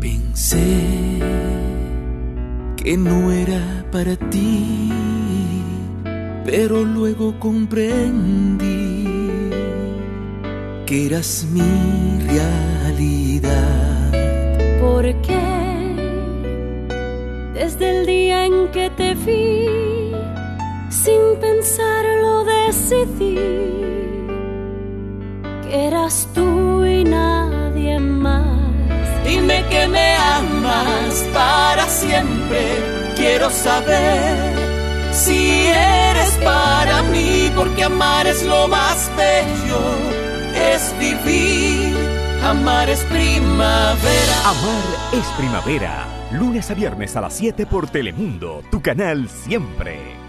Pensé que no era para ti, pero luego comprendí que eras mi realidad. Porque desde el día en que te vi, que eras tú y nadie más. Dime que me amas para siempre, quiero saber si eres para mí, porque amar es lo más bello, es vivir, amar es primavera. Amar es primavera, lunes a viernes a las 7 por Telemundo, tu canal siempre.